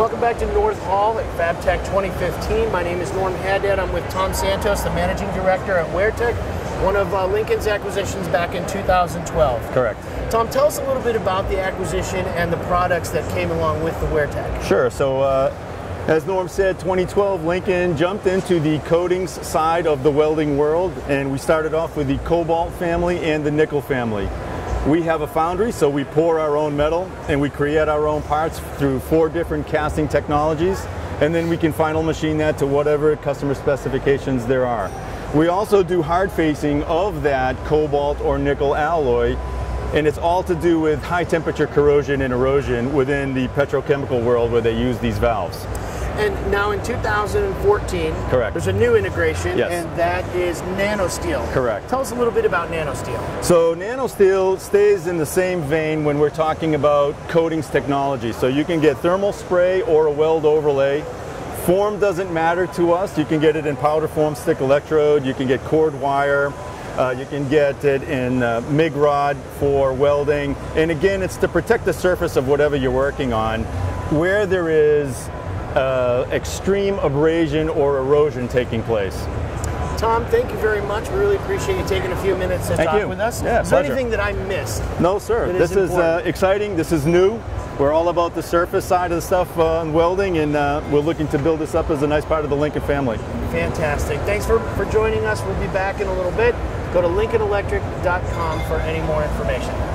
Welcome back to North Hall at FabTech 2015. My name is Norm Haddad. I'm with Tom Santos, the Managing Director at WearTech, one of uh, Lincoln's acquisitions back in 2012. Correct. Tom, tell us a little bit about the acquisition and the products that came along with the WearTech. Sure. So, uh, as Norm said, 2012, Lincoln jumped into the coatings side of the welding world, and we started off with the cobalt family and the nickel family. We have a foundry, so we pour our own metal and we create our own parts through four different casting technologies, and then we can final machine that to whatever customer specifications there are. We also do hard facing of that cobalt or nickel alloy, and it's all to do with high temperature corrosion and erosion within the petrochemical world where they use these valves. And now in 2014, Correct. there's a new integration, Yes. and that is NanoSteel. Correct. Tell us a little bit about NanoSteel. So NanoSteel stays in the same vein when we're talking about coatings technology. So you can get thermal spray or a weld overlay. Form doesn't matter to us. You can get it in powder form stick electrode. You can get cored wire. Uh, you can get it in uh, MIG rod for welding. And again, it's to protect the surface of whatever you're working on. Where there is uh, extreme abrasion or erosion taking place. Tom, thank you very much. We really appreciate you taking a few minutes to Thank talk you. with us. Yeah, is there pleasure. anything that I missed? No, sir. This is is uh, exciting. This is new. We're all about the surface side of the stuff uh, in welding, and uh, we're looking to build this up as a nice part of the Lincoln family. Fantastic. Thanks for, for joining us. We'll be back in a little bit. Go to lincolnelectric.com for any more information.